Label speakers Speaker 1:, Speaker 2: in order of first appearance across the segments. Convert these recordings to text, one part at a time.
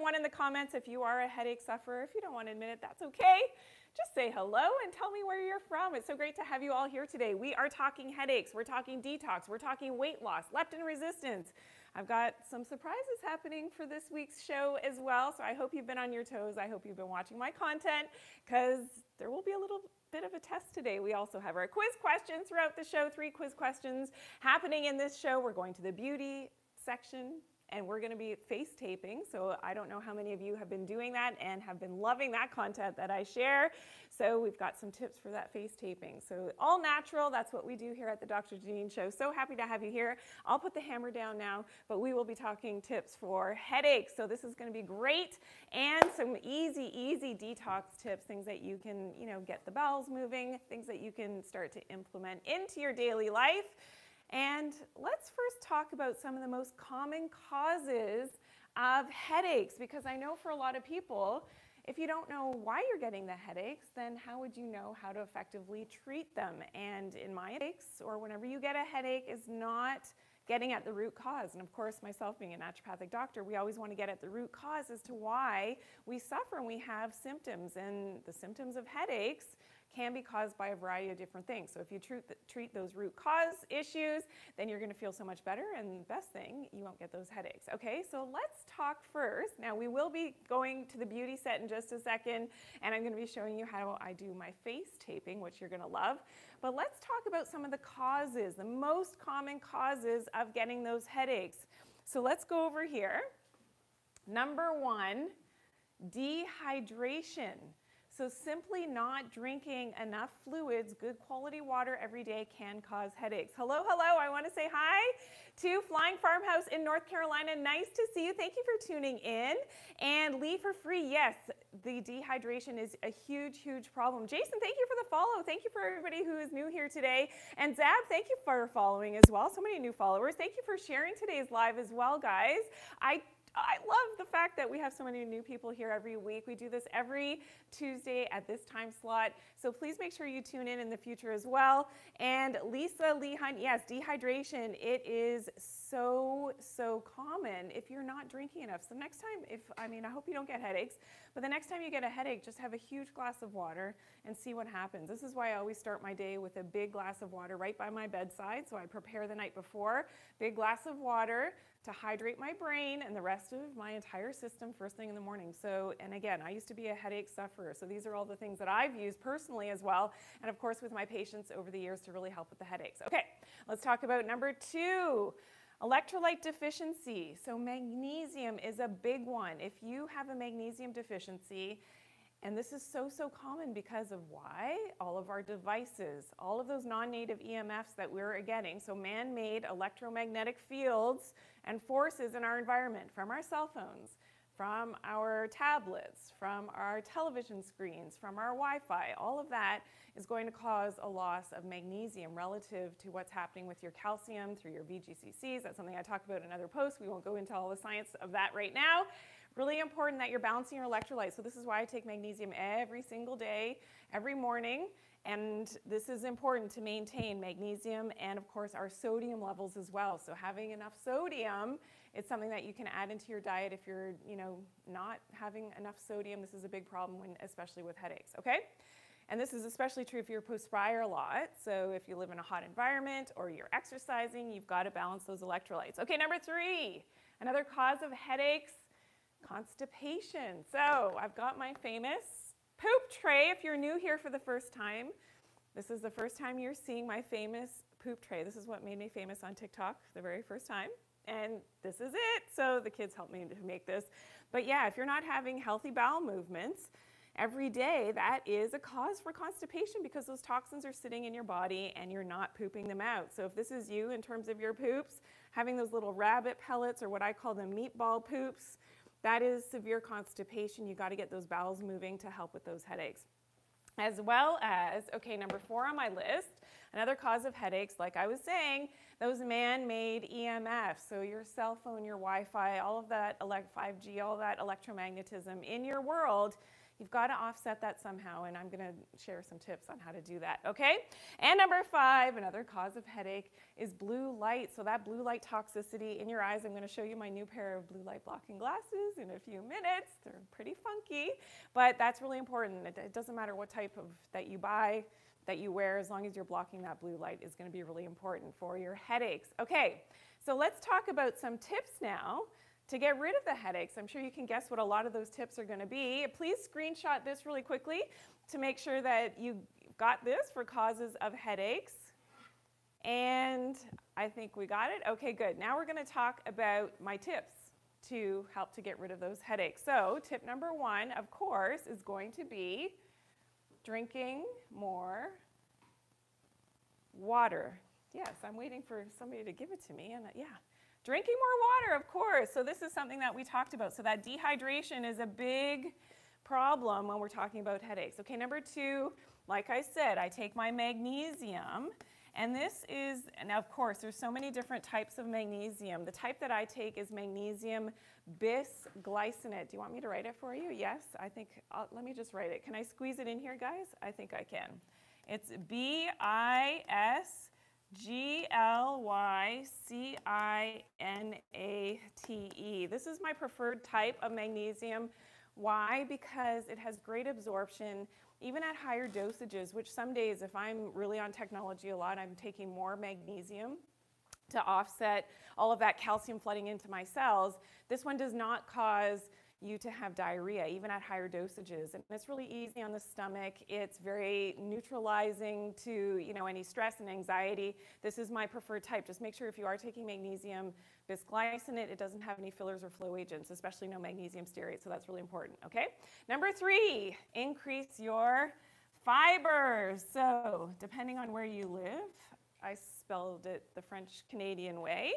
Speaker 1: one in the comments if you are a headache sufferer. If you don't want to admit it, that's okay. Just say hello and tell me where you're from. It's so great to have you all here today. We are talking headaches, we're talking detox, we're talking weight loss, leptin resistance. I've got some surprises happening for this week's show as well, so I hope you've been on your toes. I hope you've been watching my content because there will be a little bit of a test today. We also have our quiz questions throughout the show, three quiz questions happening in this show. We're going to the beauty section and we're going to be face taping. So I don't know how many of you have been doing that and have been loving that content that I share. So we've got some tips for that face taping. So all natural, that's what we do here at the Dr. Janine Show. So happy to have you here. I'll put the hammer down now, but we will be talking tips for headaches. So this is going to be great and some easy, easy detox tips, things that you can, you know, get the bowels moving, things that you can start to implement into your daily life. And let's first talk about some of the most common causes of headaches because I know for a lot of people, if you don't know why you're getting the headaches, then how would you know how to effectively treat them? And in my headaches, or whenever you get a headache, is not getting at the root cause. And of course, myself being a naturopathic doctor, we always want to get at the root cause as to why we suffer and we have symptoms. And the symptoms of headaches can be caused by a variety of different things. So if you treat, treat those root cause issues, then you're going to feel so much better. And the best thing, you won't get those headaches. Okay, so let's talk first. Now we will be going to the beauty set in just a second, and I'm going to be showing you how I do my face taping, which you're going to love. But let's talk about some of the causes, the most common causes of getting those headaches. So let's go over here. Number one, dehydration. So simply not drinking enough fluids, good quality water every day can cause headaches. Hello, hello, I want to say hi to Flying Farmhouse in North Carolina. Nice to see you. Thank you for tuning in. And Lee for free, yes, the dehydration is a huge, huge problem. Jason, thank you for the follow. Thank you for everybody who is new here today. And Zab, thank you for following as well. So many new followers. Thank you for sharing today's live as well, guys. I I love the fact that we have so many new people here every week. We do this every Tuesday at this time slot. So please make sure you tune in in the future as well. And Lisa Lehan, yes, dehydration, it is so, so common if you're not drinking enough. So next time, if, I mean, I hope you don't get headaches, but the next time you get a headache, just have a huge glass of water and see what happens. This is why I always start my day with a big glass of water right by my bedside. So I prepare the night before, big glass of water, to hydrate my brain and the rest of my entire system first thing in the morning. So, and again, I used to be a headache sufferer. So these are all the things that I've used personally as well. And of course, with my patients over the years to really help with the headaches. Okay, let's talk about number two. Electrolyte deficiency. So magnesium is a big one. If you have a magnesium deficiency, and this is so, so common because of why? All of our devices, all of those non-native EMFs that we're getting, so man-made electromagnetic fields and forces in our environment from our cell phones, from our tablets, from our television screens, from our Wi-Fi, all of that is going to cause a loss of magnesium relative to what's happening with your calcium through your VGCCs. That's something I talk about in other posts. We won't go into all the science of that right now. Really important that you're balancing your electrolytes. So this is why I take magnesium every single day, every morning. And this is important to maintain magnesium and of course our sodium levels as well. So having enough sodium is something that you can add into your diet if you're, you know, not having enough sodium. This is a big problem when, especially with headaches, okay? And this is especially true if you're perspire a lot. So if you live in a hot environment or you're exercising, you've got to balance those electrolytes. Okay, number three, another cause of headaches constipation. So I've got my famous poop tray. If you're new here for the first time, this is the first time you're seeing my famous poop tray. This is what made me famous on TikTok the very first time. And this is it. So the kids helped me to make this. But yeah, if you're not having healthy bowel movements, every day, that is a cause for constipation because those toxins are sitting in your body and you're not pooping them out. So if this is you in terms of your poops, having those little rabbit pellets or what I call the meatball poops, that is severe constipation. You got to get those bowels moving to help with those headaches. As well as, okay, number four on my list, another cause of headaches, like I was saying, those man-made EMFs. So your cell phone, your Wi-Fi, all of that 5G, all that electromagnetism in your world You've got to offset that somehow, and I'm going to share some tips on how to do that, okay? And number five, another cause of headache is blue light. So that blue light toxicity in your eyes, I'm going to show you my new pair of blue light blocking glasses in a few minutes. They're pretty funky, but that's really important. It, it doesn't matter what type of that you buy, that you wear, as long as you're blocking that blue light is going to be really important for your headaches. Okay, so let's talk about some tips now to get rid of the headaches. I'm sure you can guess what a lot of those tips are going to be. Please screenshot this really quickly to make sure that you got this for causes of headaches. And I think we got it. Okay, good. Now we're going to talk about my tips to help to get rid of those headaches. So tip number one, of course, is going to be drinking more water. Yes, I'm waiting for somebody to give it to me. And yeah, Drinking more water, of course. So this is something that we talked about. So that dehydration is a big problem when we're talking about headaches. Okay, number two, like I said, I take my magnesium. And this is, now of course, there's so many different types of magnesium. The type that I take is magnesium bisglycinate. Do you want me to write it for you? Yes, I think, I'll, let me just write it. Can I squeeze it in here, guys? I think I can. It's B-I-S G L Y C I N A T E. This is my preferred type of magnesium. Why? Because it has great absorption, even at higher dosages, which some days, if I'm really on technology a lot, I'm taking more magnesium to offset all of that calcium flooding into my cells. This one does not cause you to have diarrhea, even at higher dosages. And it's really easy on the stomach. It's very neutralizing to you know, any stress and anxiety. This is my preferred type. Just make sure if you are taking magnesium bisglycinate, it doesn't have any fillers or flow agents, especially no magnesium stearate, so that's really important, okay? Number three, increase your fibers. So depending on where you live, I spelled it the French Canadian way,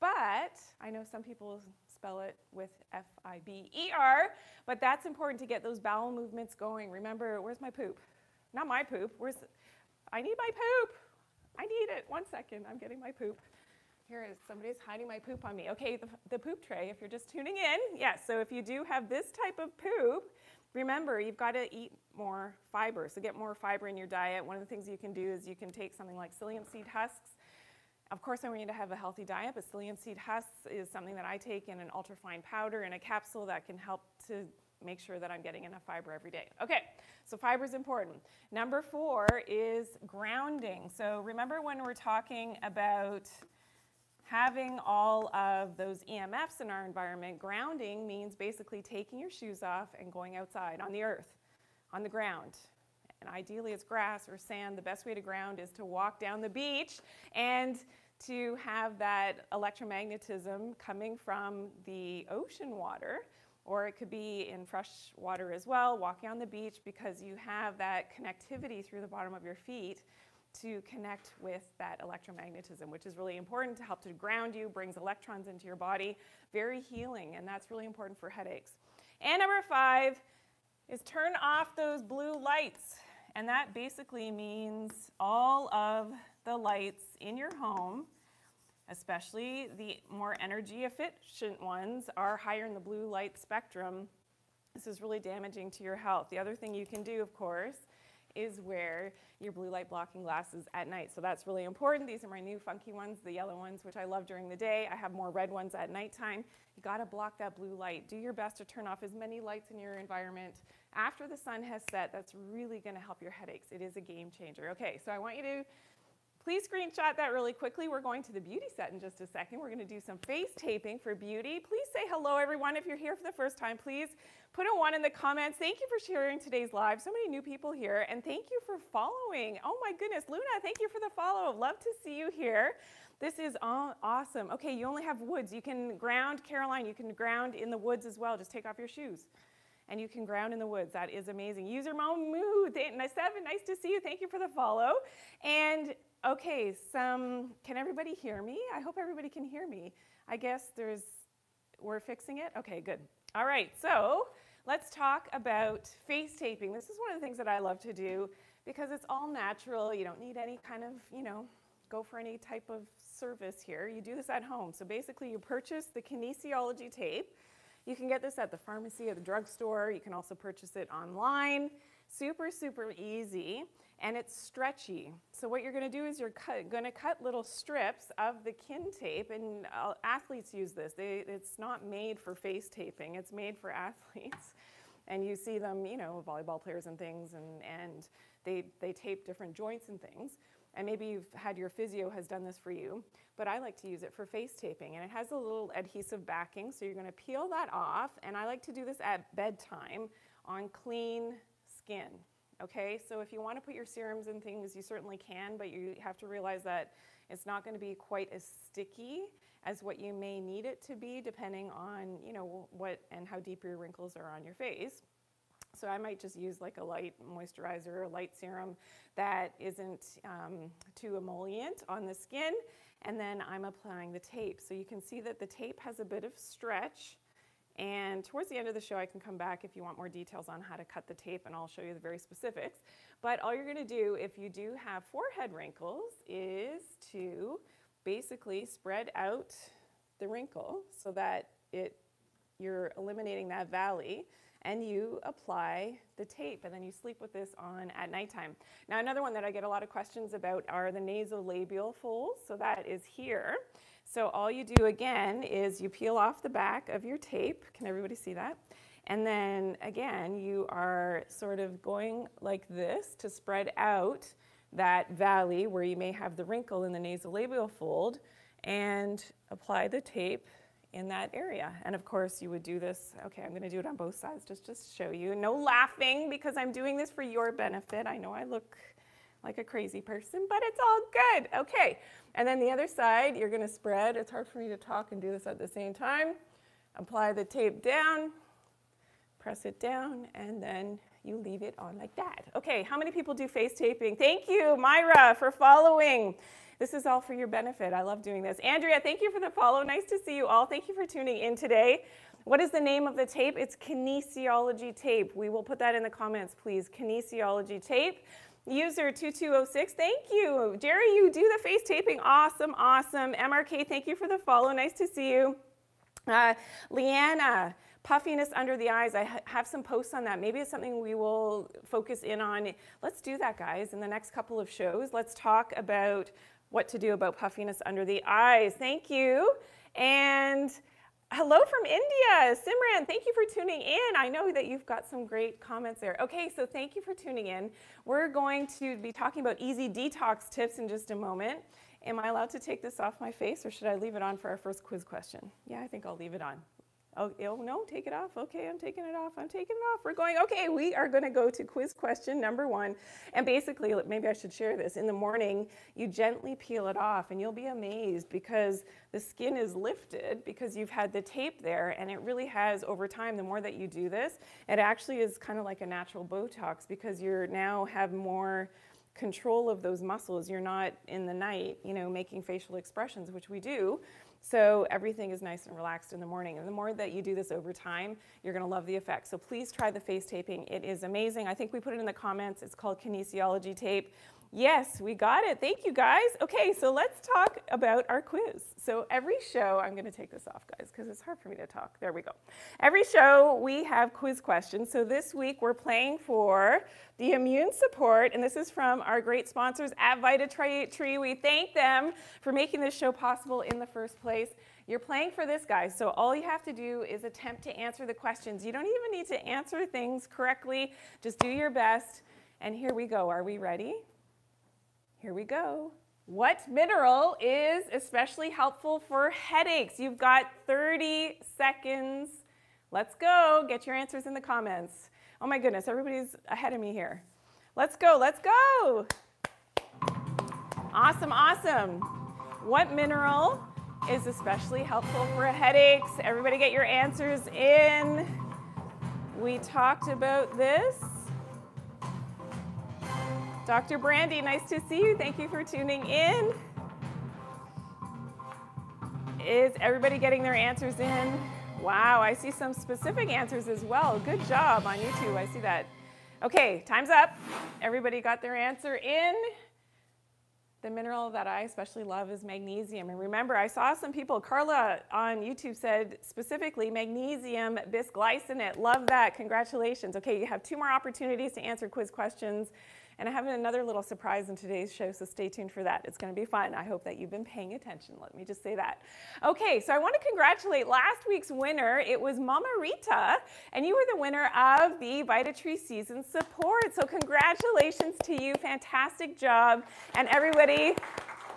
Speaker 1: but I know some people spell it with F-I-B-E-R, but that's important to get those bowel movements going. Remember, where's my poop? Not my poop, where's, I need my poop. I need it, one second, I'm getting my poop. Here is, somebody's hiding my poop on me. Okay, the, the poop tray, if you're just tuning in, yes, so if you do have this type of poop, remember, you've got to eat more fiber. So get more fiber in your diet. One of the things you can do is you can take something like psyllium seed husks of course, I want you to have a healthy diet, but psyllium seed husks is something that I take in an ultrafine powder in a capsule that can help to make sure that I'm getting enough fiber every day. Okay, so fiber is important. Number four is grounding. So remember when we're talking about having all of those EMFs in our environment, grounding means basically taking your shoes off and going outside on the earth, on the ground. And ideally it's grass or sand. The best way to ground is to walk down the beach and to have that electromagnetism coming from the ocean water or it could be in fresh water as well, walking on the beach because you have that connectivity through the bottom of your feet to connect with that electromagnetism, which is really important to help to ground you, brings electrons into your body, very healing, and that's really important for headaches. And number five is turn off those blue lights. And that basically means all of the lights in your home, especially the more energy efficient ones, are higher in the blue light spectrum. This is really damaging to your health. The other thing you can do, of course, is wear your blue light blocking glasses at night. So that's really important. These are my new funky ones, the yellow ones, which I love during the day. I have more red ones at nighttime. You gotta block that blue light. Do your best to turn off as many lights in your environment after the sun has set. That's really gonna help your headaches. It is a game changer. Okay, so I want you to Please screenshot that really quickly. We're going to the beauty set in just a second. We're going to do some face taping for beauty. Please say hello, everyone. If you're here for the first time, please put a one in the comments. Thank you for sharing today's live. So many new people here. And thank you for following. Oh my goodness. Luna, thank you for the follow. Love to see you here. This is awesome. Okay, you only have woods. You can ground, Caroline, you can ground in the woods as well. Just take off your shoes and you can ground in the woods. That is amazing. User Mood, seven, nice to see you. Thank you for the follow. And Okay, some, can everybody hear me? I hope everybody can hear me. I guess there's, we're fixing it? Okay, good. All right, so let's talk about face taping. This is one of the things that I love to do because it's all natural. You don't need any kind of, you know, go for any type of service here. You do this at home. So basically you purchase the kinesiology tape. You can get this at the pharmacy or the drugstore. You can also purchase it online. Super, super easy and it's stretchy. So what you're going to do is you're going to cut little strips of the kin tape, and uh, athletes use this. They, it's not made for face taping. It's made for athletes. And you see them, you know, volleyball players and things, and, and they, they tape different joints and things. And maybe you've had your physio has done this for you, but I like to use it for face taping. And it has a little adhesive backing, so you're going to peel that off. And I like to do this at bedtime on clean skin. Okay, so if you want to put your serums and things, you certainly can, but you have to realize that it's not going to be quite as sticky as what you may need it to be, depending on you know what and how deep your wrinkles are on your face. So I might just use like a light moisturizer or light serum that isn't um, too emollient on the skin, and then I'm applying the tape. So you can see that the tape has a bit of stretch and towards the end of the show, I can come back if you want more details on how to cut the tape, and I'll show you the very specifics. But all you're going to do if you do have forehead wrinkles is to basically spread out the wrinkle so that it you're eliminating that valley and you apply the tape and then you sleep with this on at nighttime. Now another one that I get a lot of questions about are the nasolabial folds. So that is here. So all you do again is you peel off the back of your tape. Can everybody see that? And then again, you are sort of going like this to spread out that valley where you may have the wrinkle in the nasolabial fold and apply the tape in that area. And of course, you would do this. Okay, I'm going to do it on both sides just to show you. No laughing because I'm doing this for your benefit. I know I look like a crazy person, but it's all good. Okay, and then the other side, you're gonna spread. It's hard for me to talk and do this at the same time. Apply the tape down, press it down, and then you leave it on like that. Okay, how many people do face taping? Thank you, Myra, for following. This is all for your benefit. I love doing this. Andrea, thank you for the follow. Nice to see you all. Thank you for tuning in today. What is the name of the tape? It's kinesiology tape. We will put that in the comments, please. Kinesiology tape. User 2206, thank you. Jerry, you do the face taping. Awesome, awesome. MRK, thank you for the follow. Nice to see you. Uh, Leanna, puffiness under the eyes. I ha have some posts on that. Maybe it's something we will focus in on. Let's do that, guys, in the next couple of shows. Let's talk about what to do about puffiness under the eyes. Thank you. And Hello from India. Simran, thank you for tuning in. I know that you've got some great comments there. Okay, so thank you for tuning in. We're going to be talking about easy detox tips in just a moment. Am I allowed to take this off my face or should I leave it on for our first quiz question? Yeah, I think I'll leave it on. Oh, oh, no, take it off. Okay, I'm taking it off. I'm taking it off. We're going, okay, we are going to go to quiz question number one. And basically, maybe I should share this. In the morning, you gently peel it off, and you'll be amazed because the skin is lifted because you've had the tape there. And it really has, over time, the more that you do this, it actually is kind of like a natural Botox because you're now have more control of those muscles. You're not in the night, you know, making facial expressions, which we do. So everything is nice and relaxed in the morning. And the more that you do this over time, you're gonna love the effect. So please try the face taping. It is amazing. I think we put it in the comments. It's called kinesiology tape. Yes, we got it. Thank you, guys. Okay, so let's talk about our quiz. So every show, I'm going to take this off, guys, because it's hard for me to talk. There we go. Every show, we have quiz questions. So this week, we're playing for the immune support, and this is from our great sponsors at VitaTree. We thank them for making this show possible in the first place. You're playing for this, guys, so all you have to do is attempt to answer the questions. You don't even need to answer things correctly. Just do your best. And here we go. Are we ready? Here we go. What mineral is especially helpful for headaches? You've got 30 seconds. Let's go. Get your answers in the comments. Oh my goodness, everybody's ahead of me here. Let's go, let's go. Awesome, awesome. What mineral is especially helpful for headaches? Everybody get your answers in. We talked about this. Dr. Brandy, nice to see you. Thank you for tuning in. Is everybody getting their answers in? Wow, I see some specific answers as well. Good job on YouTube. I see that. Okay, time's up. Everybody got their answer in? The mineral that I especially love is magnesium. And remember, I saw some people, Carla on YouTube said specifically magnesium bisglycinate. Love that. Congratulations. Okay, you have two more opportunities to answer quiz questions. And I have another little surprise in today's show, so stay tuned for that. It's going to be fun. I hope that you've been paying attention. Let me just say that. Okay, so I want to congratulate last week's winner. It was Mama Rita, and you were the winner of the VitaTree Season Support. So congratulations to you. Fantastic job. And everybody,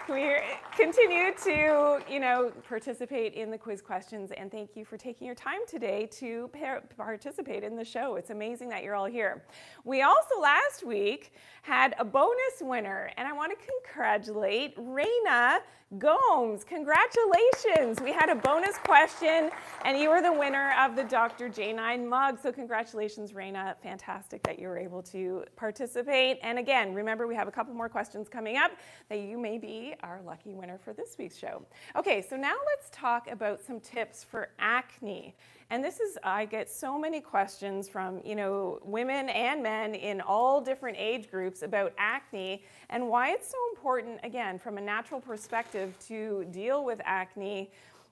Speaker 1: we continue to, you know, participate in the quiz questions and thank you for taking your time today to participate in the show. It's amazing that you're all here. We also last week had a bonus winner and I want to congratulate Raina Gomes. Congratulations. We had a bonus question and you were the winner of the Dr. J9 mug. So congratulations, Raina. Fantastic that you were able to participate. And again, remember we have a couple more questions coming up that you may be our lucky winner for this week's show. Okay, so now let's talk about some tips for acne. And this is, I get so many questions from, you know, women and men in all different age groups about acne and why it's so important, again, from a natural perspective to deal with acne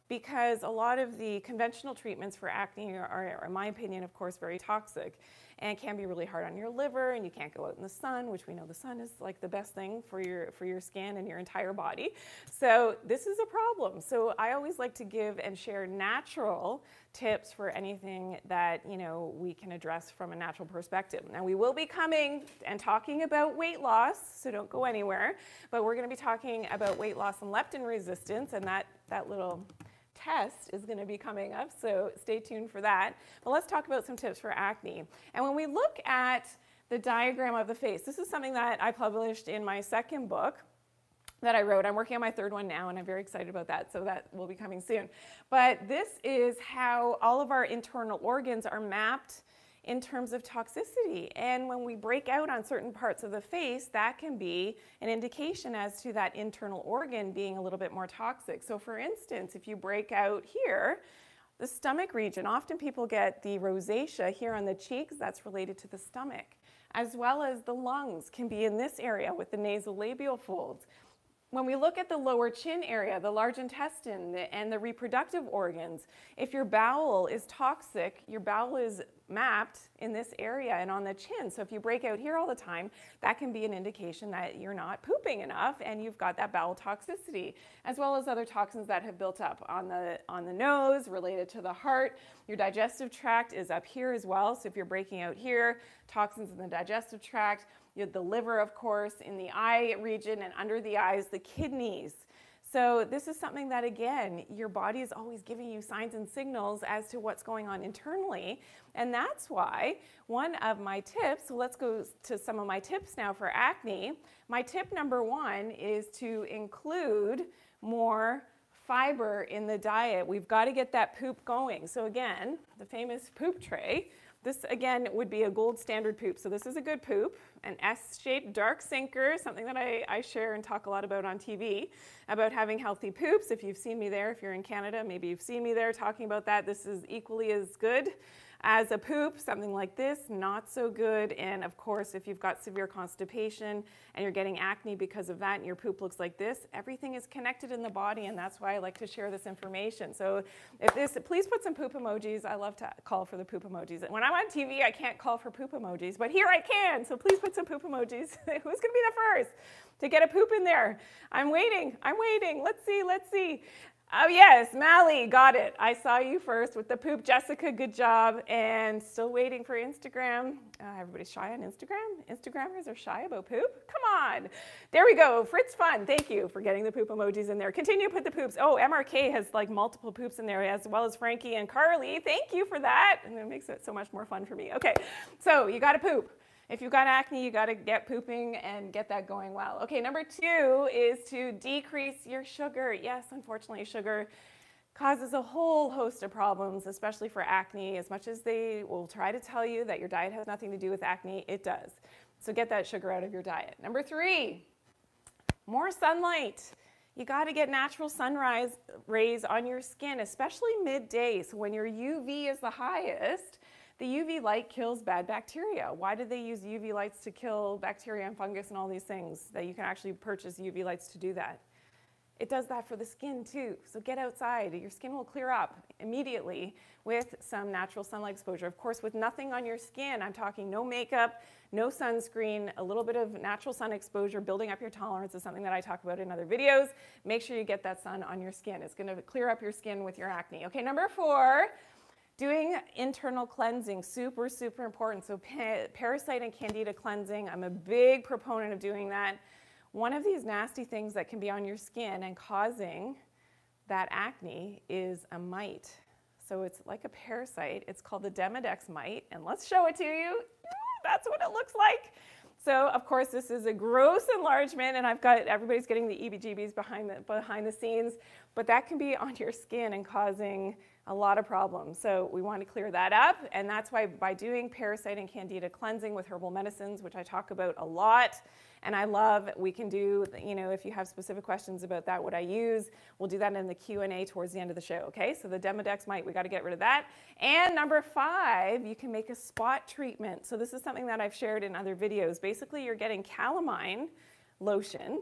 Speaker 1: because a lot of the conventional treatments for acne are, are, in my opinion, of course, very toxic and can be really hard on your liver and you can't go out in the sun which we know the sun is like the best thing for your for your skin and your entire body. So this is a problem. So i always like to give and share natural tips for anything that you know we can address from a natural perspective. Now we will be coming and talking about weight loss so don't go anywhere but we're going to be talking about weight loss and leptin resistance and that that little test is going to be coming up, so stay tuned for that. But let's talk about some tips for acne. And when we look at the diagram of the face, this is something that I published in my second book that I wrote. I'm working on my third one now, and I'm very excited about that, so that will be coming soon. But this is how all of our internal organs are mapped in terms of toxicity. And when we break out on certain parts of the face, that can be an indication as to that internal organ being a little bit more toxic. So for instance, if you break out here, the stomach region, often people get the rosacea here on the cheeks, that's related to the stomach, as well as the lungs can be in this area with the nasolabial folds. When we look at the lower chin area, the large intestine, and the reproductive organs, if your bowel is toxic, your bowel is mapped in this area and on the chin. So if you break out here all the time, that can be an indication that you're not pooping enough and you've got that bowel toxicity, as well as other toxins that have built up on the, on the nose related to the heart. Your digestive tract is up here as well. So if you're breaking out here, toxins in the digestive tract, you the liver, of course, in the eye region and under the eyes, the kidneys. So this is something that, again, your body is always giving you signs and signals as to what's going on internally. And that's why one of my tips, so let's go to some of my tips now for acne. My tip number one is to include more fiber in the diet. We've got to get that poop going. So again, the famous poop tray. This again would be a gold standard poop. So this is a good poop, an S-shaped dark sinker, something that I, I, share and talk a lot about on TV, about having healthy poops. If you've seen me there, if you're in Canada, maybe you've seen me there talking about that. This is equally as good as a poop, something like this, not so good. And of course, if you've got severe constipation and you're getting acne because of that and your poop looks like this, everything is connected in the body and that's why I like to share this information. So if this, please put some poop emojis. I love to call for the poop emojis. When I'm on TV, I can't call for poop emojis, but here I can. So please put some poop emojis. Who's gonna be the first to get a poop in there? I'm waiting, I'm waiting. Let's see, let's see. Oh, yes, Mally, got it. I saw you first with the poop. Jessica, good job. And still waiting for Instagram. Uh, everybody's shy on Instagram? Instagrammers are shy about poop? Come on. There we go. Fritz Fun, thank you for getting the poop emojis in there. Continue to put the poops. Oh, MRK has like multiple poops in there as well as Frankie and Carly. Thank you for that. And it makes it so much more fun for me. Okay, so you got to poop. If you've got acne, you got to get pooping and get that going well. Okay, number two is to decrease your sugar. Yes, unfortunately, sugar causes a whole host of problems, especially for acne. As much as they will try to tell you that your diet has nothing to do with acne, it does. So get that sugar out of your diet. Number three, more sunlight. You got to get natural sunrise rays on your skin, especially midday. So when your UV is the highest, The UV light kills bad bacteria. Why did they use UV lights to kill bacteria and fungus and all these things that you can actually purchase UV lights to do that? It does that for the skin too. So get outside. Your skin will clear up immediately with some natural sunlight exposure. Of course, with nothing on your skin, I'm talking no makeup, no sunscreen, a little bit of natural sun exposure, building up your tolerance is something that I talk about in other videos. Make sure you get that sun on your skin. It's gonna clear up your skin with your acne. Okay, number four, Doing internal cleansing, super, super important. So parasite and candida cleansing, I'm a big proponent of doing that. One of these nasty things that can be on your skin and causing that acne is a mite. So it's like a parasite. It's called the Demodex mite. And let's show it to you. That's what it looks like. So of course this is a gross enlargement and I've got, everybody's getting the EBGBs behind the, behind the scenes, but that can be on your skin and causing a lot of problems. So we want to clear that up, and that's why by doing parasite and candida cleansing with herbal medicines, which I talk about a lot, and I love, we can do, you know, if you have specific questions about that, what I use, we'll do that in the Q&A towards the end of the show, okay? So the Demodex mite, we got to get rid of that. And number five, you can make a spot treatment. So this is something that I've shared in other videos. Basically, you're getting calamine lotion,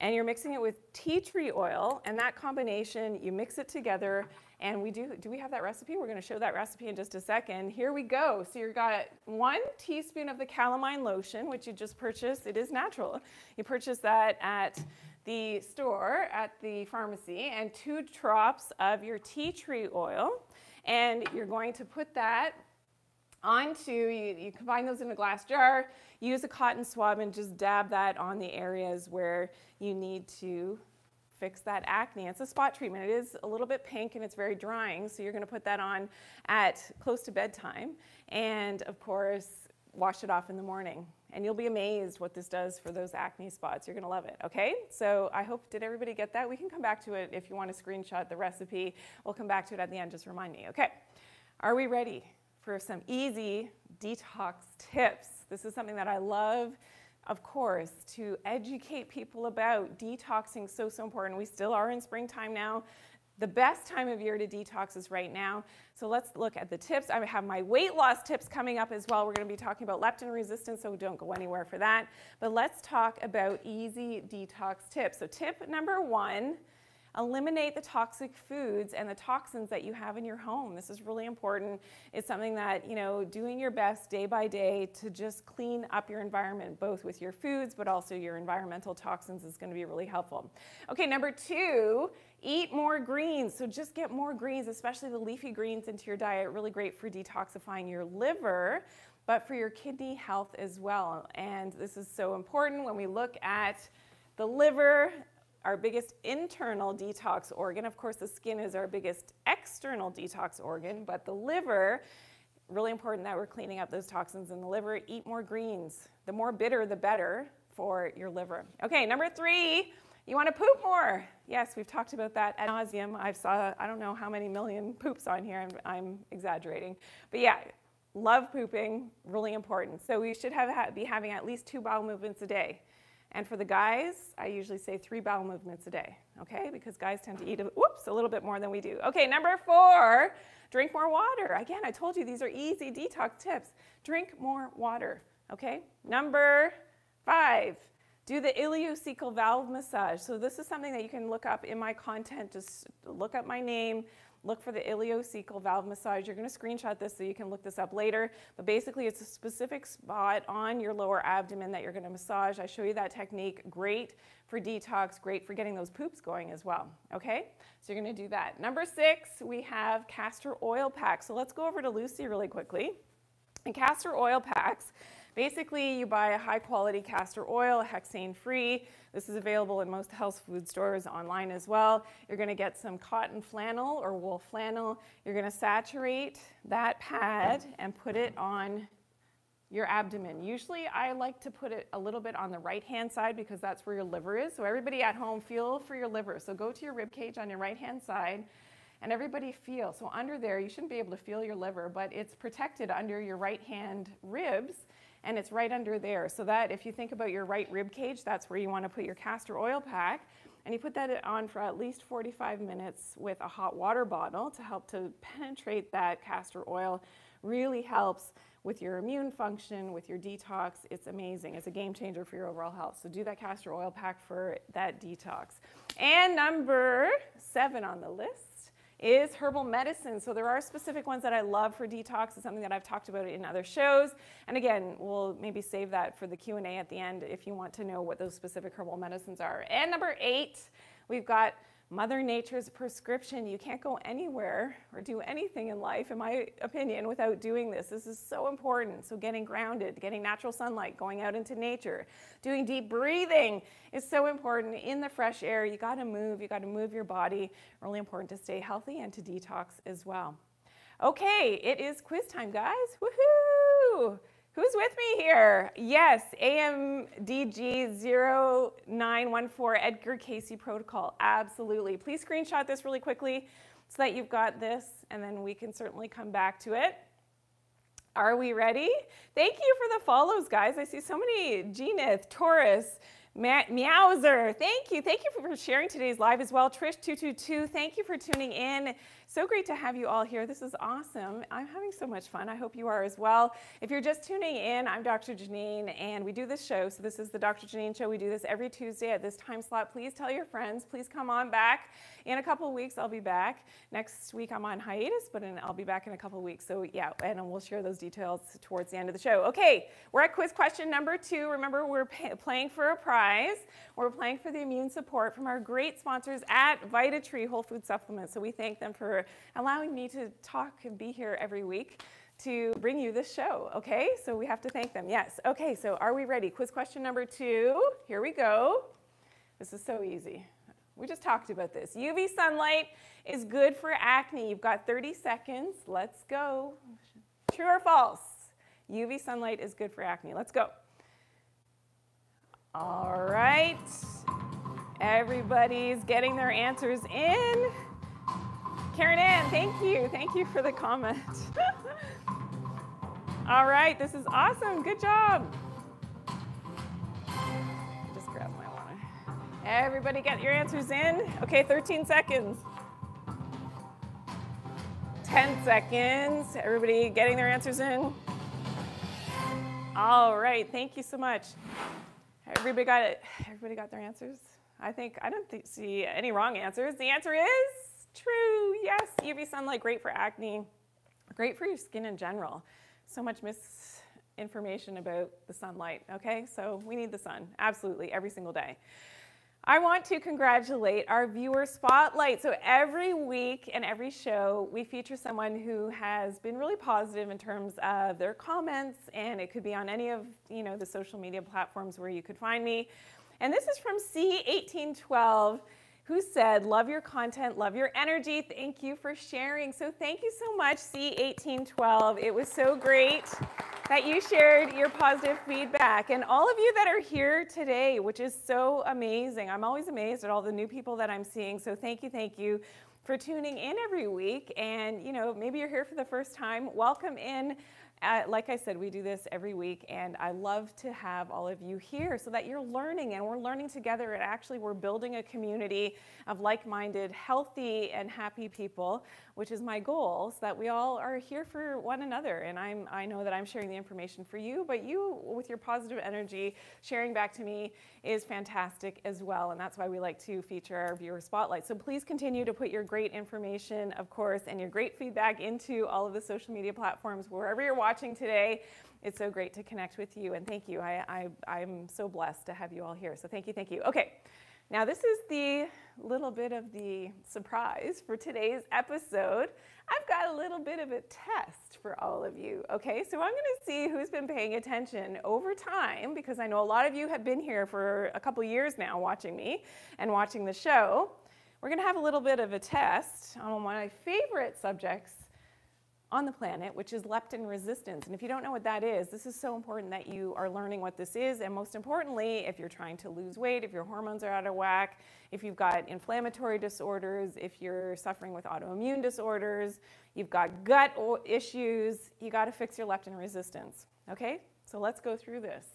Speaker 1: and you're mixing it with tea tree oil, and that combination, you mix it together, and we do, do we have that recipe? We're gonna show that recipe in just a second. Here we go. So you've got one teaspoon of the calamine lotion, which you just purchased. It is natural. You purchase that at the store, at the pharmacy, and two drops of your tea tree oil. And you're going to put that onto, you, you combine those in a glass jar, use a cotton swab and just dab that on the areas where you need to fix that acne. It's a spot treatment. It is a little bit pink and it's very drying, so you're gonna put that on at close to bedtime. And of course, wash it off in the morning. And you'll be amazed what this does for those acne spots. You're gonna love it, okay? So I hope, did everybody get that? We can come back to it if you wanna screenshot the recipe. We'll come back to it at the end, just remind me, okay? Are we ready for some easy detox tips? This is something that I love of course, to educate people about detoxing so, so important. We still are in springtime now. The best time of year to detox is right now. So let's look at the tips. I have my weight loss tips coming up as well. We're going to be talking about leptin resistance, so don't go anywhere for that. But let's talk about easy detox tips. So tip number one, Eliminate the toxic foods and the toxins that you have in your home. This is really important. It's something that, you know, doing your best day by day to just clean up your environment, both with your foods, but also your environmental toxins is going to be really helpful. Okay, number two, eat more greens. So just get more greens, especially the leafy greens into your diet. Really great for detoxifying your liver but for your kidney health as well. And this is so important when we look at the liver, our biggest internal detox organ. Of course, the skin is our biggest external detox organ, but the liver, really important that we're cleaning up those toxins in the liver. Eat more greens. The more bitter, the better for your liver. Okay, number three, you want to poop more. Yes, we've talked about that ad nauseum. I've saw, I don't know how many million poops on here. I'm, I'm exaggerating. But yeah, love pooping, really important. So we should have, be having at least two bowel movements a day. And for the guys, I usually say three bowel movements a day, okay? Because guys tend to eat, a, whoops, a little bit more than we do. Okay, number four, drink more water. Again, I told you these are easy detox tips. Drink more water, okay? Number five, do the ileocecal valve massage. So this is something that you can look up in my content. Just look up my name, look for the ileocecal valve massage. You're going to screenshot this so you can look this up later. But basically, it's a specific spot on your lower abdomen that you're going to massage. I show you that technique. Great for detox, great for getting those poops going as well. Okay? So you're going to do that. Number six, we have castor oil packs. So let's go over to Lucy really quickly. And castor oil packs Basically, you buy a high quality castor oil, hexane free. This is available in most health food stores online as well. You're gonna get some cotton flannel or wool flannel. You're gonna saturate that pad and put it on your abdomen. Usually I like to put it a little bit on the right hand side because that's where your liver is. So everybody at home feel for your liver. So go to your rib cage on your right hand side and everybody feel. So under there, you shouldn't be able to feel your liver, but it's protected under your right hand ribs and it's right under there. So that if you think about your right rib cage, that's where you want to put your castor oil pack. And you put that on for at least 45 minutes with a hot water bottle to help to penetrate that castor oil really helps with your immune function, with your detox. It's amazing. It's a game changer for your overall health. So do that castor oil pack for that detox. And number seven on the list is herbal medicine. So there are specific ones that I love for detox. It's something that I've talked about in other shows. And again, we'll maybe save that for the Q&A at the end if you want to know what those specific herbal medicines are. And number eight, we've got Mother Nature's prescription. You can't go anywhere or do anything in life, in my opinion, without doing this. This is so important. So, getting grounded, getting natural sunlight, going out into nature, doing deep breathing is so important. In the fresh air, you got to move, you got to move your body. Really important to stay healthy and to detox as well. Okay, it is quiz time, guys. Woohoo! Who's with me here? Yes, AMDG0914 Edgar Cayce protocol. Absolutely. Please screenshot this really quickly so that you've got this, and then we can certainly come back to it. Are we ready? Thank you for the follows, guys. I see so many Geneth, Taurus, Meowser, thank you. Thank you for sharing today's live as well. Trish222, thank you for tuning in. So great to have you all here. This is awesome. I'm having so much fun. I hope you are as well. If you're just tuning in, I'm Dr. Janine, and we do this show. So this is the Dr. Janine Show. We do this every Tuesday at this time slot. Please tell your friends. Please come on back. In a couple weeks, I'll be back. Next week, I'm on hiatus, but in, I'll be back in a couple weeks. So yeah, and we'll share those details towards the end of the show. Okay, we're at quiz question number two. Remember, we're playing for a prize. We're playing for the immune support from our great sponsors at VitaTree Whole Food Supplements. So we thank them for allowing me to talk and be here every week to bring you this show, okay? So we have to thank them, yes. Okay, so are we ready? Quiz question number two, here we go. This is so easy. We just talked about this. UV sunlight is good for acne. You've got 30 seconds. Let's go. True or false? UV sunlight is good for acne. Let's go. All right. Everybody's getting their answers in. Karen Ann, thank you. Thank you for the comment. All right, this is awesome. Good job. Everybody get your answers in. Okay, 13 seconds. 10 seconds. Everybody getting their answers in. All right, thank you so much. Everybody got it. Everybody got their answers? I think I don't see any wrong answers. The answer is True, yes, UV sunlight, great for acne, great for your skin in general. So much misinformation about the sunlight, okay? So we need the sun, absolutely, every single day. I want to congratulate our viewer spotlight. So every week and every show, we feature someone who has been really positive in terms of their comments, and it could be on any of you know the social media platforms where you could find me. And this is from C1812 who said, Love your content, love your energy. Thank you for sharing. So, thank you so much, C1812. It was so great that you shared your positive feedback. And all of you that are here today, which is so amazing. I'm always amazed at all the new people that I'm seeing. So, thank you, thank you for tuning in every week. And, you know, maybe you're here for the first time. Welcome in. Uh, like I said, we do this every week, and I love to have all of you here so that you're learning and we're learning together. And actually, we're building a community of like minded, healthy, and happy people, which is my goal, so that we all are here for one another. And I'm, I know that I'm sharing the information for you, but you, with your positive energy, sharing back to me is fantastic as well. And that's why we like to feature our viewer spotlight. So please continue to put your great information, of course, and your great feedback into all of the social media platforms, wherever you're watching watching today. It's so great to connect with you, and thank you. I, I, am so blessed to have you all here. So thank you, thank you. Okay, now this is the little bit of the surprise for today's episode. I've got a little bit of a test for all of you. Okay, so I'm going to see who's been paying attention over time because I know a lot of you have been here for a couple years now watching me and watching the show. We're going to have a little bit of a test on one of my favorite subjects on the planet, which is leptin resistance. And if you don't know what that is, this is so important that you are learning what this is. And most importantly, if you're trying to lose weight, if your hormones are out of whack, if you've got inflammatory disorders, if you're suffering with autoimmune disorders, you've got gut issues, you got to fix your leptin resistance. Okay? So let's go through this.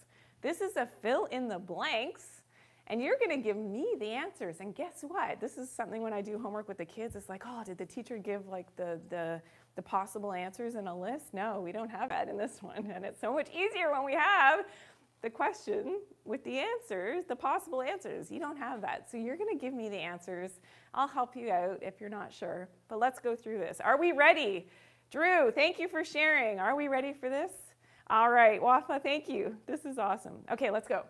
Speaker 1: This is a fill in the blanks. And you're going to give me the answers. And guess what? This is something when I do homework with the kids, it's like, oh, did the teacher give like the, the the possible answers in a list? No, we don't have that in this one. And it's so much easier when we have the question with the answers, the possible answers. You don't have that. So you're going to give me the answers. I'll help you out if you're not sure. But let's go through this. Are we ready? Drew, thank you for sharing. Are we ready for this? All right, Wafa, thank you. This is awesome. Okay, let's go.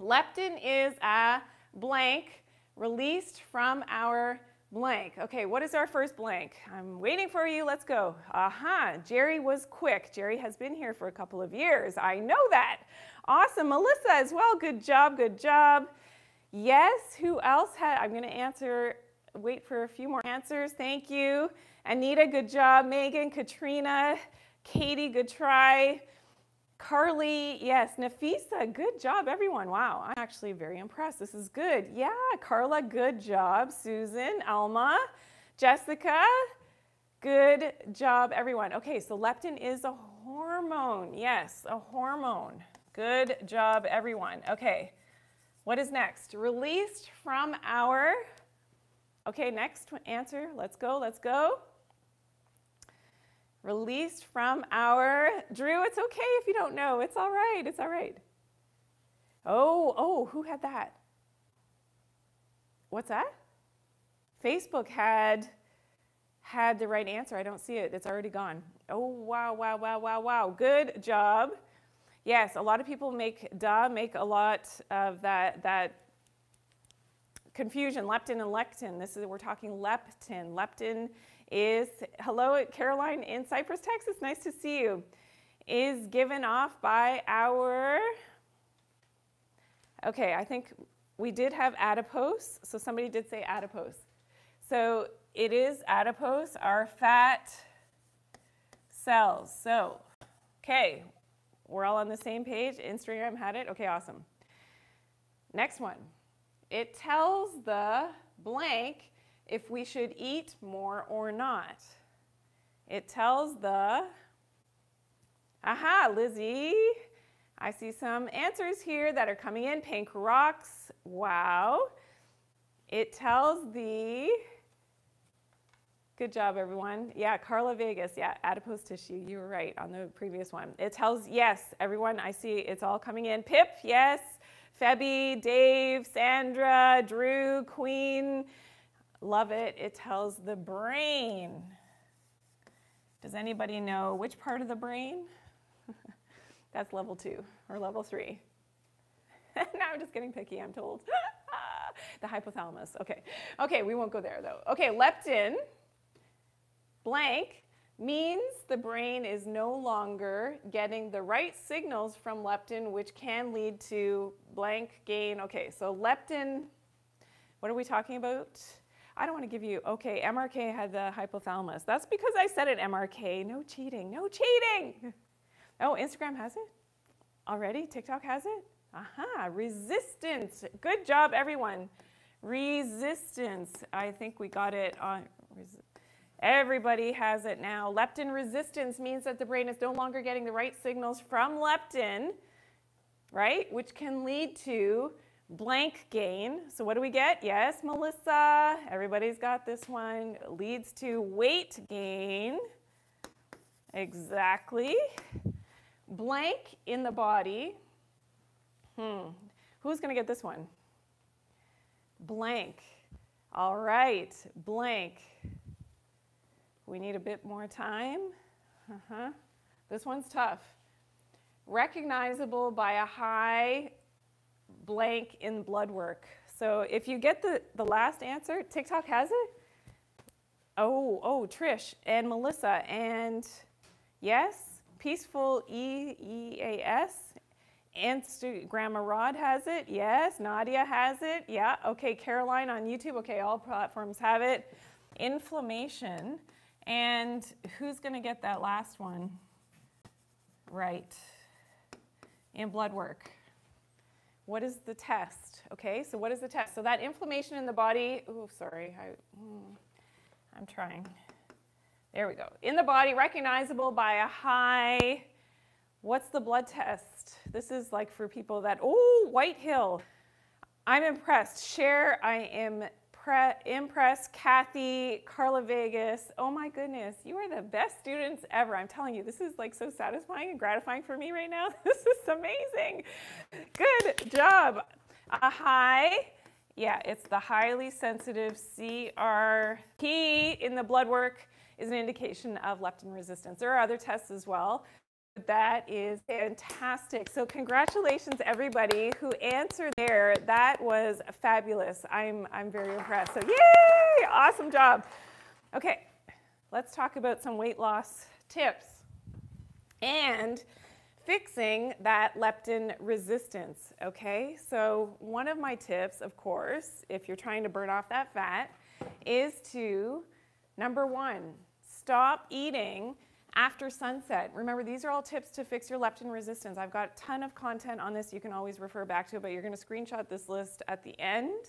Speaker 1: Leptin is a blank released from our blank. Okay, what is our first blank? I'm waiting for you. Let's go. Aha, Jerry was quick. Jerry has been here for a couple of years. I know that. Awesome. Melissa as well. Good job, good job. Yes, who else had? I'm going to answer, wait for a few more answers. Thank you. Anita, good job. Megan, Katrina, Katie, good try. Carly, yes. Nafisa, good job, everyone. Wow, I'm actually very impressed. This is good. Yeah, Carla, good job. Susan, Alma, Jessica, good job, everyone. Okay, so leptin is a hormone. Yes, a hormone. Good job, everyone. Okay, what is next? Released from our, okay, next answer. Let's go, let's go. Released from our, Drew, it's okay if you don't know. It's all right. It's all right. Oh, oh, who had that? What's that? Facebook had had the right answer. I don't see it. It's already gone. Oh, wow, wow, wow, wow, wow. Good job. Yes, a lot of people make duh, make a lot of that that confusion, leptin and lectin. This is we're talking leptin. Leptin is, hello, Caroline in Cypress, Texas, nice to see you, is given off by our, okay, I think we did have adipose, so somebody did say adipose. So it is adipose, our fat cells. So, okay, we're all on the same page. Instagram had it. Okay, awesome. Next one. It tells the blank if we should eat more or not. It tells the, aha, Lizzie, I see some answers here that are coming in. Pink rocks, wow. It tells the, good job everyone. Yeah, Carla Vegas, yeah, adipose tissue, you were right on the previous one. It tells, yes, everyone, I see it's all coming in. Pip, yes. Febby, Dave, Sandra, Drew, Queen, Love it. It tells the brain. Does anybody know which part of the brain? That's level two or level three. now I'm just getting picky, I'm told. the hypothalamus. Okay. Okay, we won't go there though. Okay, leptin, blank, means the brain is no longer getting the right signals from leptin, which can lead to blank gain. Okay, so leptin, what are we talking about? I don't want to give you, okay, MRK had the hypothalamus. That's because I said it, MRK. No cheating, no cheating. Oh, Instagram has it already? TikTok has it? Aha, resistance. Good job, everyone. Resistance. I think we got it on. Everybody has it now. Leptin resistance means that the brain is no longer getting the right signals from leptin, right? Which can lead to blank gain. So what do we get? Yes, Melissa, everybody's got this one. Leads to weight gain. Exactly. Blank in the body. Hmm. Who's going to get this one? Blank. All right, blank. We need a bit more time. Uh-huh. This one's tough. Recognizable by a high blank in blood work. So if you get the, the last answer, TikTok has it? Oh, oh, Trish and Melissa and yes, Peaceful E E A S. Instagram Rod has it. Yes, Nadia has it. Yeah, okay, Caroline on YouTube. Okay, all platforms have it. Inflammation. And who's going to get that last one? Right. In blood work. What is the test? Okay, so what is the test? So that inflammation in the body, oh, sorry, I, hmm, I'm trying. There we go. In the body, recognizable by a high, what's the blood test? This is like for people that, oh, White Hill. I'm impressed. Share, I am Impress, Kathy, Carla Vegas. Oh my goodness, you are the best students ever. I'm telling you, this is like so satisfying and gratifying for me right now. This is amazing. Good job. A high, yeah, it's the highly sensitive CRP in the blood work is an indication of leptin resistance. There are other tests as well. That is fantastic. So congratulations everybody who answered there. That was fabulous. I'm, I'm very impressed. So yay, awesome job. Okay, let's talk about some weight loss tips and fixing that leptin resistance, okay? So one of my tips, of course, if you're trying to burn off that fat, is to, number one, stop eating after sunset. Remember, these are all tips to fix your leptin resistance. I've got a ton of content on this. You can always refer back to it, but you're going to screenshot this list at the end.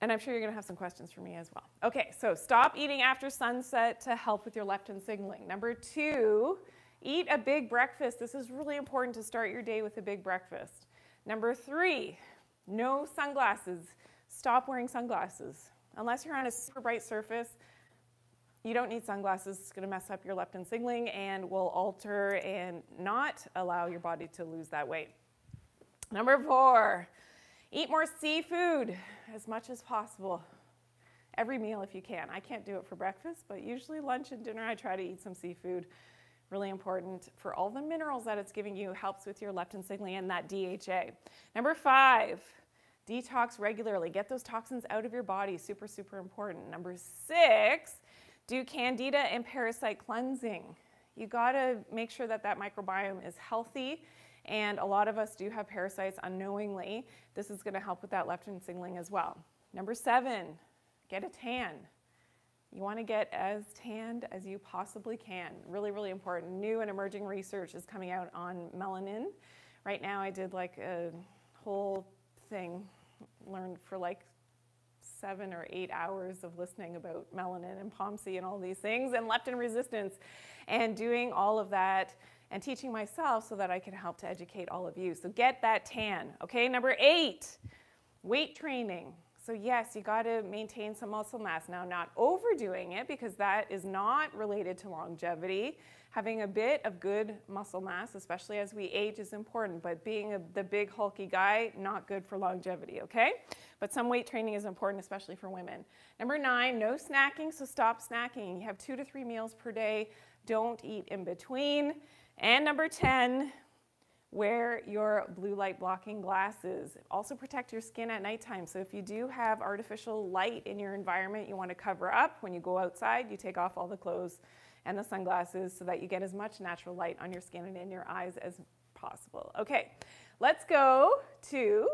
Speaker 1: And I'm sure you're going to have some questions for me as well. Okay, so stop eating after sunset to help with your leptin signaling. Number two, eat a big breakfast. This is really important to start your day with a big breakfast. Number three, no sunglasses. Stop wearing sunglasses. Unless you're on a super bright surface, you don't need sunglasses. It's going to mess up your leptin signaling and will alter and not allow your body to lose that weight. Number four, eat more seafood as much as possible. Every meal if you can. I can't do it for breakfast, but usually lunch and dinner I try to eat some seafood. Really important for all the minerals that it's giving you, helps with your leptin signaling and that DHA. Number five, detox regularly. Get those toxins out of your body. Super, super important. Number six, do candida and parasite cleansing. You gotta make sure that that microbiome is healthy and a lot of us do have parasites unknowingly. This is gonna help with that leptin signaling as well. Number seven, get a tan. You wanna get as tanned as you possibly can. Really, really important. New and emerging research is coming out on melanin. Right now I did like a whole thing, learned for like seven or eight hours of listening about melanin and POMC and all these things and leptin resistance and doing all of that and teaching myself so that I can help to educate all of you. So get that tan, okay? Number eight, weight training. So yes, you got to maintain some muscle mass. Now, not overdoing it because that is not related to longevity. Having a bit of good muscle mass, especially as we age, is important, but being a, the big hulky guy, not good for longevity, okay? But some weight training is important, especially for women. Number nine, no snacking, so stop snacking. You have two to three meals per day. Don't eat in between. And number 10, wear your blue light blocking glasses. Also protect your skin at nighttime. So if you do have artificial light in your environment you want to cover up, when you go outside, you take off all the clothes and the sunglasses so that you get as much natural light on your skin and in your eyes as possible. Okay, let's go to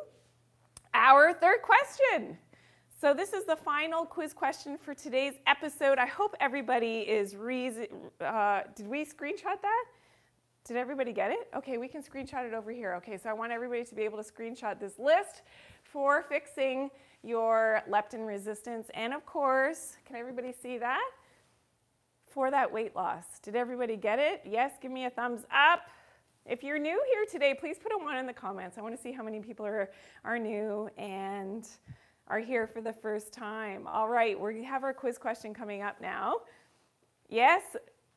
Speaker 1: our third question. So this is the final quiz question for today's episode. I hope everybody is, uh, did we screenshot that? Did everybody get it? Okay, we can screenshot it over here. Okay, so I want everybody to be able to screenshot this list for fixing your leptin resistance. And of course, can everybody see that? For that weight loss. Did everybody get it? Yes, give me a thumbs up. If you're new here today, please put a one in the comments. I want to see how many people are, are new and are here for the first time. All right, we have our quiz question coming up now. Yes,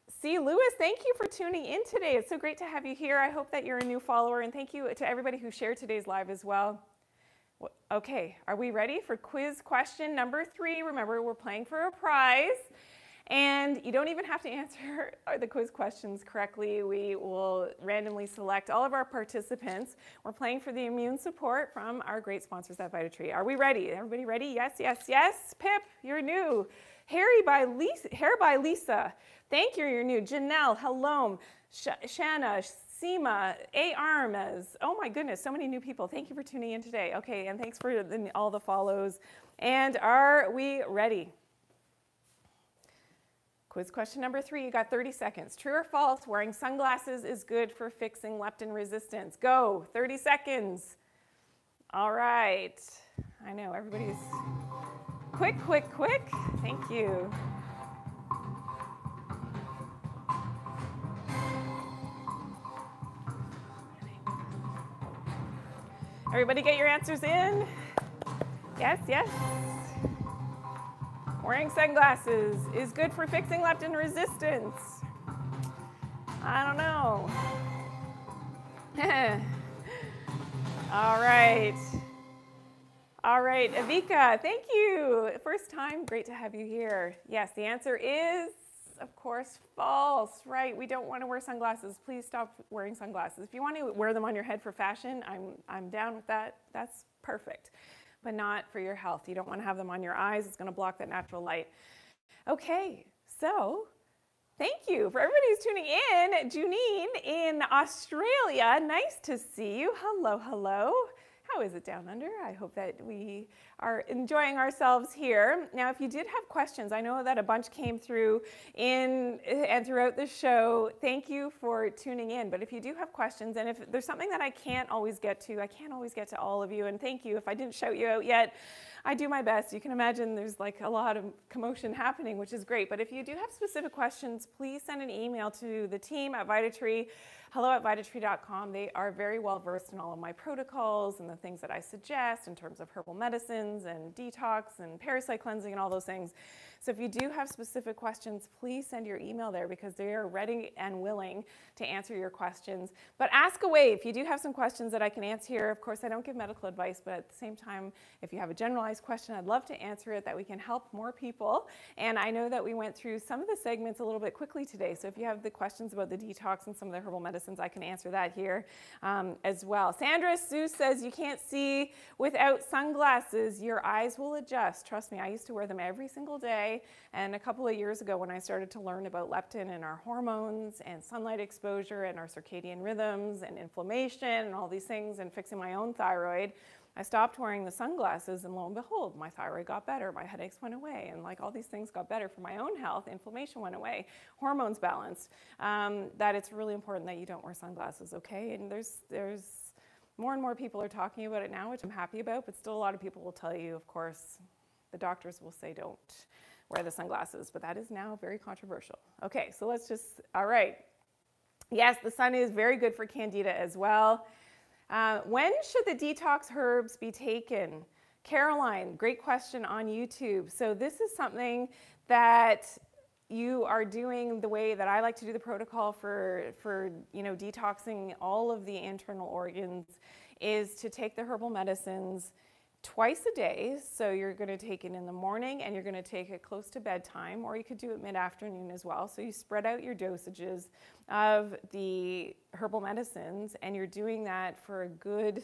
Speaker 1: C. Lewis, thank you for tuning in today. It's so great to have you here. I hope that you're a new follower, and thank you to everybody who shared today's live as well. Okay, are we ready for quiz question number three? Remember, we're playing for a prize. And you don't even have to answer the quiz questions correctly. We will randomly select all of our participants. We're playing for the immune support from our great sponsors at VitaTree. Are we ready? Everybody ready? Yes, yes, yes. Pip, you're new. Harry by Lisa, Hair by Lisa. Thank you, you're new. Janelle, hello. Sh Shanna, Seema, A. Armas. Oh my goodness, so many new people. Thank you for tuning in today. Okay, and thanks for the, all the follows. And are we ready? Quiz question number three, you got 30 seconds. True or false, wearing sunglasses is good for fixing leptin resistance? Go, 30 seconds. All right. I know, everybody's quick, quick, quick. Thank you. Everybody get your answers in? Yes, yes. Wearing sunglasses is good for fixing leptin resistance. I don't know. All right. All right, Avika, thank you. First time, great to have you here. Yes, the answer is, of course, false, right? We don't want to wear sunglasses. Please stop wearing sunglasses. If you want to wear them on your head for fashion, I'm, I'm down with that. That's perfect but not for your health. You don't want to have them on your eyes. It's going to block that natural light. Okay, so thank you for everybody who's tuning in. Junine in Australia, nice to see you. Hello, hello. How is it down under? I hope that we are enjoying ourselves here. Now, if you did have questions, I know that a bunch came through in and throughout the show. Thank you for tuning in. But if you do have questions, and if there's something that I can't always get to, I can't always get to all of you. And thank you if I didn't shout you out yet. I do my best. You can imagine there's like a lot of commotion happening, which is great. But if you do have specific questions, please send an email to the team at Vitatree hello at vitatree.com. They are very well versed in all of my protocols and the things that I suggest in terms of herbal medicines and detox and parasite cleansing and all those things. So if you do have specific questions, please send your email there because they are ready and willing to answer your questions. But ask away if you do have some questions that I can answer here. Of course, I don't give medical advice, but at the same time, if you have a generalized question, I'd love to answer it that we can help more people. And I know that we went through some of the segments a little bit quickly today. So if you have the questions about the detox and some of the herbal medicines, I can answer that here um, as well. Sandra Sue says you can't see without sunglasses. Your eyes will adjust. Trust me, I used to wear them every single day and a couple of years ago, when I started to learn about leptin and our hormones and sunlight exposure and our circadian rhythms and inflammation and all these things and fixing my own thyroid, I stopped wearing the sunglasses and lo and behold, my thyroid got better, my headaches went away, and like all these things got better for my own health, inflammation went away, hormones balanced. Um, that it's really important that you don't wear sunglasses, okay? And there's, there's more and more people are talking about it now, which I'm happy about, but still a lot of people will tell you, of course, the doctors will say don't wear the sunglasses, but that is now very controversial. Okay, so let's just, all right. Yes, the sun is very good for candida as well. Uh, when should the detox herbs be taken? Caroline, great question on YouTube. So this is something that you are doing the way that I like to do the protocol for, for you know, detoxing all of the internal organs is to take the herbal medicines twice a day. So you're going to take it in the morning and you're going to take it close to bedtime, or you could do it mid afternoon as well. So you spread out your dosages of the herbal medicines and you're doing that for a good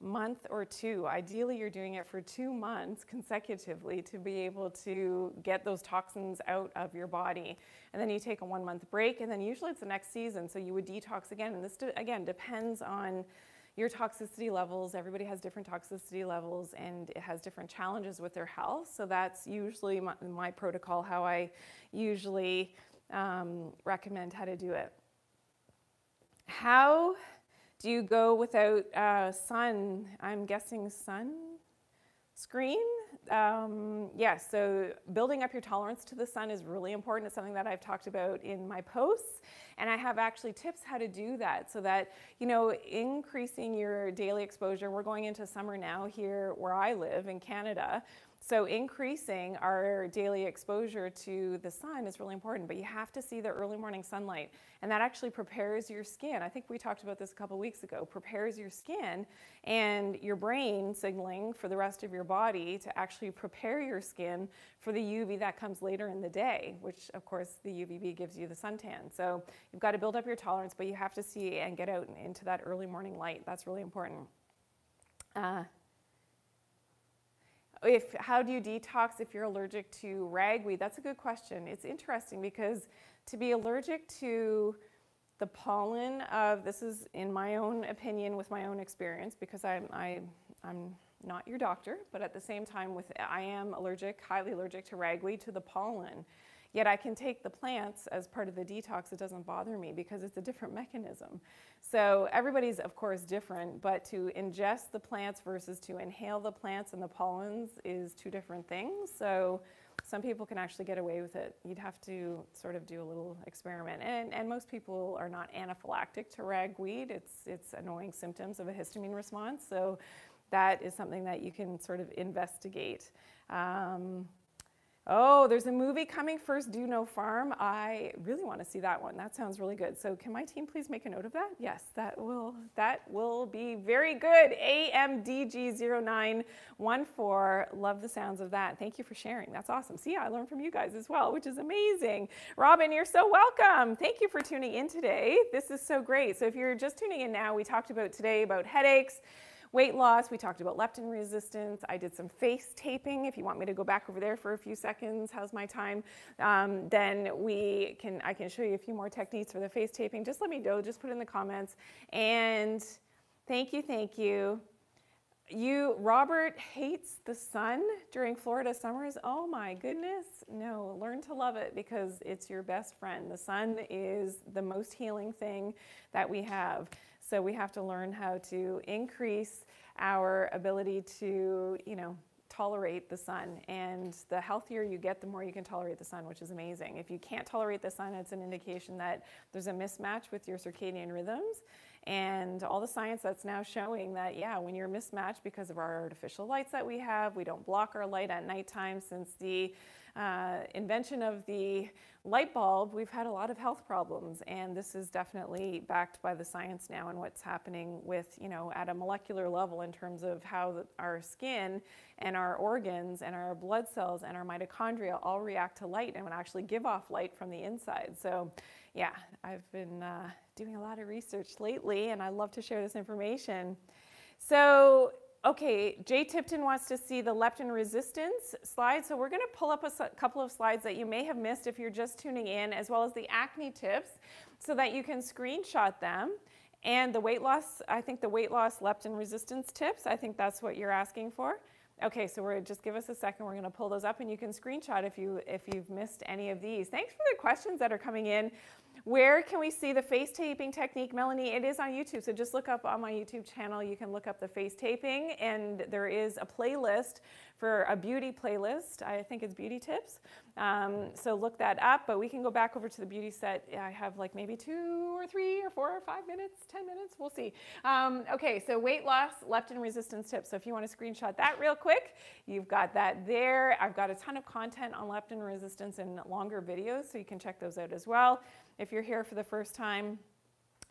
Speaker 1: month or two. Ideally, you're doing it for two months consecutively to be able to get those toxins out of your body. And then you take a one month break, and then usually it's the next season. So you would detox again. And this, again, depends on your toxicity levels, everybody has different toxicity levels and it has different challenges with their health. So that's usually my, my protocol, how I usually um, recommend how to do it. How do you go without uh, sun? I'm guessing sun screen. Um, yes, yeah, so building up your tolerance to the sun is really important. It's something that I've talked about in my posts. And I have actually tips how to do that so that, you know, increasing your daily exposure. We're going into summer now here where I live in Canada. So increasing our daily exposure to the sun is really important, but you have to see the early morning sunlight. And that actually prepares your skin. I think we talked about this a couple weeks ago. Prepares your skin and your brain signaling for the rest of your body to actually prepare your skin for the UV that comes later in the day, which of course the UVB gives you the suntan. So you've got to build up your tolerance, but you have to see and get out into that early morning light. That's really important. Uh, if how do you detox if you're allergic to ragweed? That's a good question. It's interesting because to be allergic to the pollen of this is in my own opinion with my own experience because I'm I, I'm not your doctor, but at the same time with I am allergic, highly allergic to ragweed to the pollen. Yet I can take the plants as part of the detox. It doesn't bother me because it's a different mechanism. So everybody's, of course, different, but to ingest the plants versus to inhale the plants and the pollens is two different things. So some people can actually get away with it. You'd have to sort of do a little experiment. And, and most people are not anaphylactic to ragweed. It's, it's annoying symptoms of a histamine response. So that is something that you can sort of investigate. Um, Oh, there's a movie coming first, Do No Farm. I really want to see that one. That sounds really good. So can my team please make a note of that? Yes, that will that will be very good. AMDG0914. Love the sounds of that. Thank you for sharing. That's awesome. See, I learned from you guys as well, which is amazing. Robin, you're so welcome. Thank you for tuning in today. This is so great. So if you're just tuning in now, we talked about today about headaches weight loss. We talked about leptin resistance. I did some face taping. If you want me to go back over there for a few seconds, how's my time? Um, then we can, I can show you a few more techniques for the face taping. Just let me know, just put in the comments. And thank you, thank you. You, Robert hates the sun during Florida summers. Oh my goodness. No, learn to love it because it's your best friend. The sun is the most healing thing that we have. So we have to learn how to increase our ability to, you know, tolerate the sun. And the healthier you get, the more you can tolerate the sun, which is amazing. If you can't tolerate the sun, it's an indication that there's a mismatch with your circadian rhythms. And all the science that's now showing that, yeah, when you're mismatched because of our artificial lights that we have, we don't block our light at nighttime since the uh, invention of the light bulb, we've had a lot of health problems, and this is definitely backed by the science now and what's happening with, you know, at a molecular level in terms of how the, our skin and our organs and our blood cells and our mitochondria all react to light and actually give off light from the inside. So, yeah, I've been uh, doing a lot of research lately, and I love to share this information. So, Okay, Jay Tipton wants to see the leptin resistance slide. So we're going to pull up a couple of slides that you may have missed if you're just tuning in, as well as the acne tips, so that you can screenshot them. And the weight loss, I think the weight loss leptin resistance tips, I think that's what you're asking for. Okay, so we're just give us a second. We're going to pull those up, and you can screenshot if you if you've missed any of these. Thanks for the questions that are coming in. Where can we see the face taping technique, Melanie? It is on YouTube, so just look up on my YouTube channel. You can look up the face taping, and there is a playlist for a beauty playlist. I think it's beauty tips. Um, so look that up, but we can go back over to the beauty set. I have like maybe two or three or four or five minutes, 10 minutes, we'll see. Um, okay, so weight loss, leptin resistance tips. So if you want to screenshot that real quick, you've got that there. I've got a ton of content on leptin resistance in longer videos, so you can check those out as well if you're here for the first time.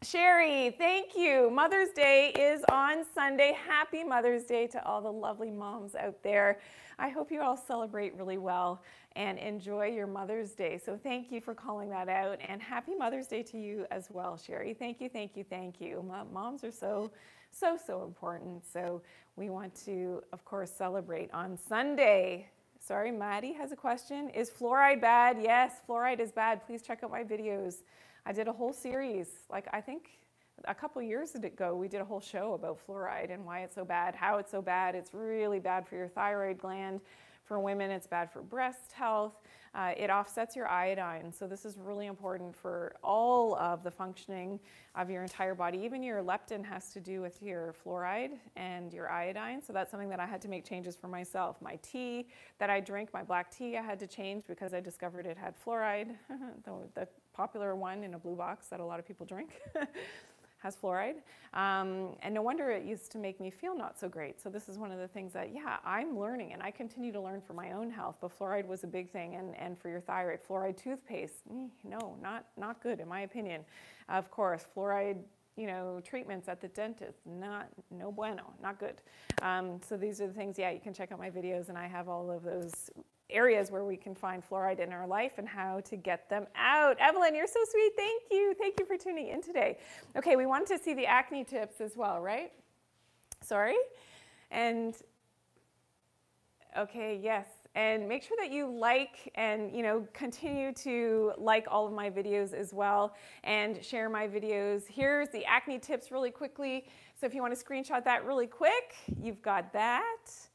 Speaker 1: Sherry, thank you. Mother's Day is on Sunday. Happy Mother's Day to all the lovely moms out there. I hope you all celebrate really well and enjoy your Mother's Day. So thank you for calling that out and happy Mother's Day to you as well, Sherry. Thank you, thank you, thank you. Moms are so, so, so important. So we want to, of course, celebrate on Sunday. Sorry, Maddie has a question. Is fluoride bad? Yes, fluoride is bad. Please check out my videos. I did a whole series, like I think a couple years ago, we did a whole show about fluoride and why it's so bad, how it's so bad. It's really bad for your thyroid gland. For women, it's bad for breast health. Uh, it offsets your iodine. So this is really important for all of the functioning of your entire body. Even your leptin has to do with your fluoride and your iodine. So that's something that I had to make changes for myself. My tea that I drink, my black tea, I had to change because I discovered it had fluoride, the, the popular one in a blue box that a lot of people drink. has fluoride. Um, and no wonder it used to make me feel not so great. So this is one of the things that, yeah, I'm learning and I continue to learn for my own health, but fluoride was a big thing. And, and for your thyroid, fluoride toothpaste, mm, no, not, not good in my opinion. Of course, fluoride you know, treatments at the dentist, not, no bueno, not good. Um, so these are the things, yeah, you can check out my videos and I have all of those areas where we can find fluoride in our life and how to get them out. Evelyn, you're so sweet. Thank you. Thank you for tuning in today. Okay, we wanted to see the acne tips as well, right? Sorry? And okay, yes. And make sure that you like and you know continue to like all of my videos as well and share my videos. Here's the acne tips really quickly. So if you want to screenshot that really quick, you've got that.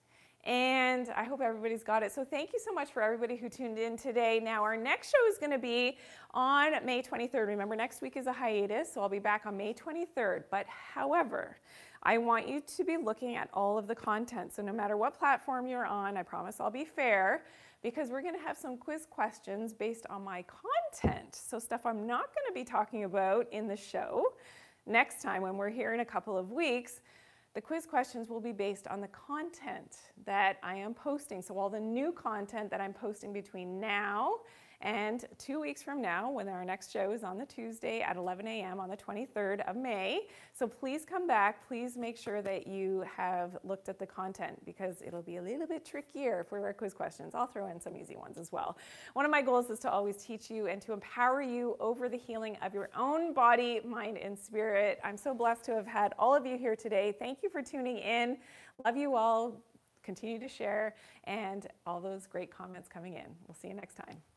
Speaker 1: And I hope everybody's got it. So thank you so much for everybody who tuned in today. Now, our next show is going to be on May 23rd. Remember, next week is a hiatus, so I'll be back on May 23rd. But however, I want you to be looking at all of the content. So no matter what platform you're on, I promise I'll be fair because we're going to have some quiz questions based on my content. So stuff I'm not going to be talking about in the show next time when we're here in a couple of weeks The quiz questions will be based on the content that I am posting. So all the new content that I'm posting between now and two weeks from now, when our next show is on the Tuesday at 11 a.m. on the 23rd of May. So please come back. Please make sure that you have looked at the content because it'll be a little bit trickier for our quiz questions. I'll throw in some easy ones as well. One of my goals is to always teach you and to empower you over the healing of your own body, mind, and spirit. I'm so blessed to have had all of you here today. Thank you for tuning in. Love you all continue to share and all those great comments coming in. We'll see you next time.